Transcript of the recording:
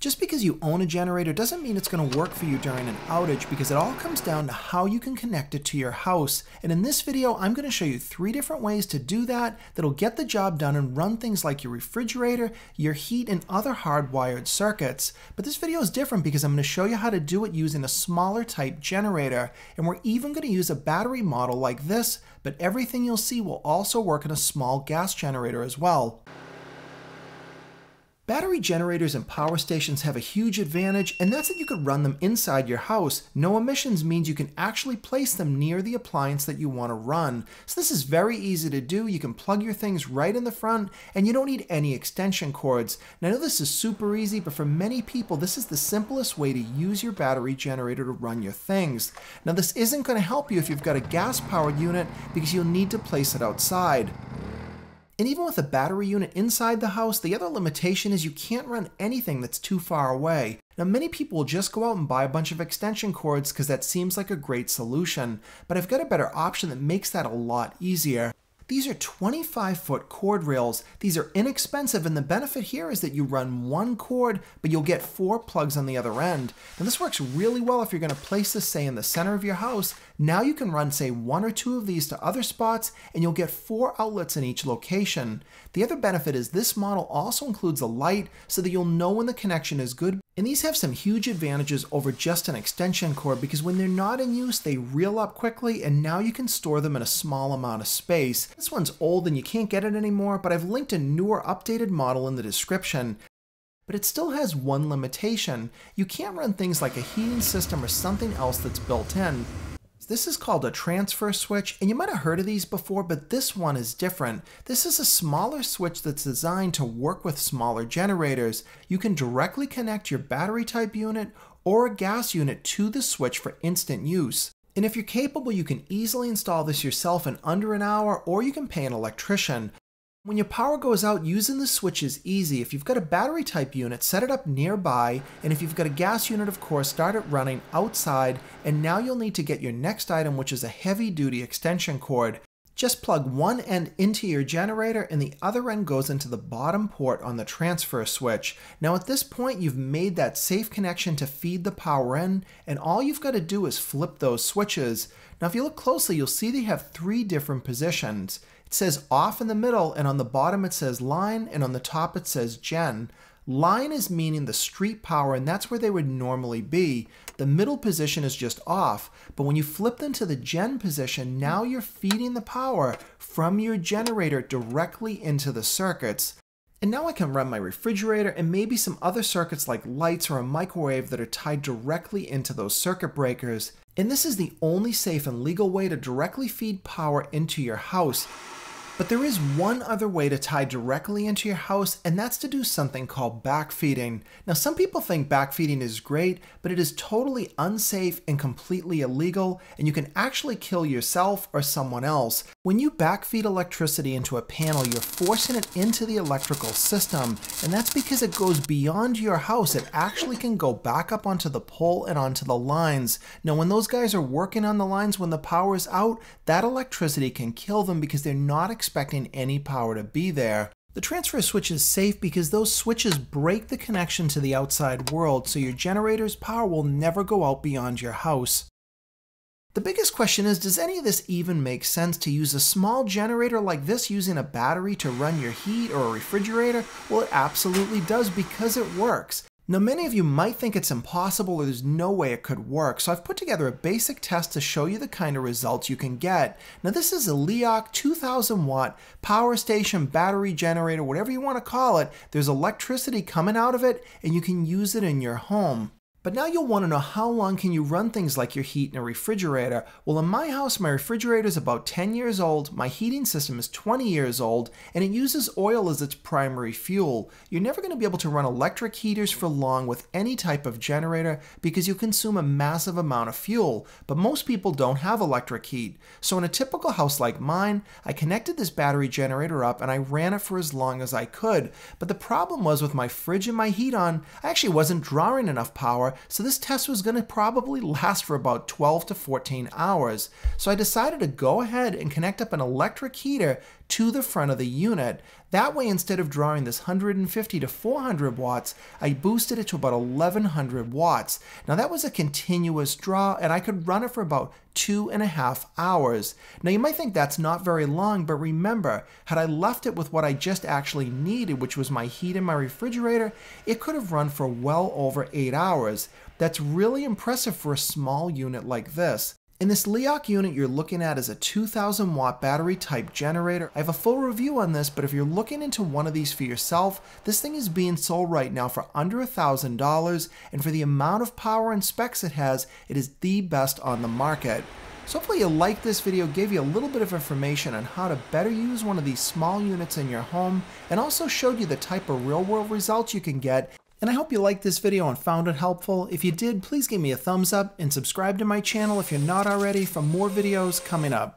Just because you own a generator doesn't mean it's going to work for you during an outage because it all comes down to how you can connect it to your house. And in this video, I'm going to show you three different ways to do that that'll get the job done and run things like your refrigerator, your heat, and other hardwired circuits. But this video is different because I'm going to show you how to do it using a smaller type generator. And we're even going to use a battery model like this, but everything you'll see will also work in a small gas generator as well. Battery generators and power stations have a huge advantage, and that's that you could run them inside your house. No emissions means you can actually place them near the appliance that you want to run. So this is very easy to do. You can plug your things right in the front, and you don't need any extension cords. Now I know this is super easy, but for many people, this is the simplest way to use your battery generator to run your things. Now this isn't going to help you if you've got a gas-powered unit because you'll need to place it outside. And even with a battery unit inside the house, the other limitation is you can't run anything that's too far away. Now, many people will just go out and buy a bunch of extension cords because that seems like a great solution, but I've got a better option that makes that a lot easier. These are 25 foot cord reels. These are inexpensive, and the benefit here is that you run one cord, but you'll get four plugs on the other end. And this works really well if you're going to place this, say, in the center of your house. Now you can run, say, one or two of these to other spots, and you'll get four outlets in each location. The other benefit is this model also includes a light so that you'll know when the connection is good and these have some huge advantages over just an extension cord because when they're not in use, they reel up quickly and now you can store them in a small amount of space. This one's old and you can't get it anymore, but I've linked a newer updated model in the description. But it still has one limitation. You can't run things like a heating system or something else that's built in. This is called a transfer switch, and you might have heard of these before, but this one is different. This is a smaller switch that's designed to work with smaller generators. You can directly connect your battery type unit or a gas unit to the switch for instant use. And if you're capable, you can easily install this yourself in under an hour, or you can pay an electrician. When your power goes out, using the switch is easy. If you've got a battery type unit, set it up nearby, and if you've got a gas unit, of course, start it running outside, and now you'll need to get your next item, which is a heavy duty extension cord. Just plug one end into your generator and the other end goes into the bottom port on the transfer switch. Now at this point you've made that safe connection to feed the power in and all you've got to do is flip those switches. Now if you look closely you'll see they have three different positions. It says off in the middle, and on the bottom it says line, and on the top it says gen. Line is meaning the street power, and that's where they would normally be. The middle position is just off, but when you flip them to the gen position, now you're feeding the power from your generator directly into the circuits. And now I can run my refrigerator and maybe some other circuits like lights or a microwave that are tied directly into those circuit breakers. And this is the only safe and legal way to directly feed power into your house. But there is one other way to tie directly into your house, and that's to do something called backfeeding. Now, some people think backfeeding is great, but it is totally unsafe and completely illegal, and you can actually kill yourself or someone else. When you backfeed electricity into a panel, you're forcing it into the electrical system, and that's because it goes beyond your house. It actually can go back up onto the pole and onto the lines. Now, when those guys are working on the lines when the power is out, that electricity can kill them because they're not expecting any power to be there. The transfer switch is safe because those switches break the connection to the outside world, so your generator's power will never go out beyond your house. The biggest question is, does any of this even make sense to use a small generator like this using a battery to run your heat or a refrigerator? Well, it absolutely does because it works. Now, many of you might think it's impossible or there's no way it could work, so I've put together a basic test to show you the kind of results you can get. Now, this is a Leoch 2000 watt power station, battery generator, whatever you want to call it. There's electricity coming out of it, and you can use it in your home. But now you'll want to know how long can you run things like your heat in a refrigerator. Well, in my house, my refrigerator is about 10 years old, my heating system is 20 years old, and it uses oil as its primary fuel. You're never going to be able to run electric heaters for long with any type of generator because you consume a massive amount of fuel, but most people don't have electric heat. So in a typical house like mine, I connected this battery generator up and I ran it for as long as I could. But the problem was with my fridge and my heat on, I actually wasn't drawing enough power so this test was going to probably last for about 12 to 14 hours. So I decided to go ahead and connect up an electric heater to the front of the unit. That way, instead of drawing this 150 to 400 watts, I boosted it to about 1100 watts. Now that was a continuous draw and I could run it for about two and a half hours. Now you might think that's not very long, but remember, had I left it with what I just actually needed, which was my heat in my refrigerator, it could have run for well over eight hours. That's really impressive for a small unit like this. In this Leoch unit you're looking at is a 2000 watt battery type generator. I have a full review on this, but if you're looking into one of these for yourself, this thing is being sold right now for under a $1,000, and for the amount of power and specs it has, it is the best on the market. So hopefully you liked this video, gave you a little bit of information on how to better use one of these small units in your home, and also showed you the type of real world results you can get and I hope you liked this video and found it helpful. If you did, please give me a thumbs up and subscribe to my channel if you're not already for more videos coming up.